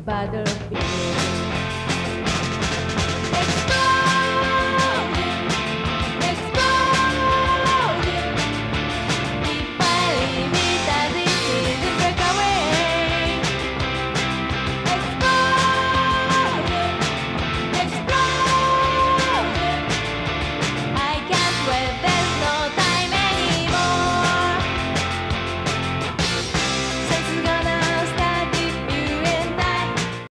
bother.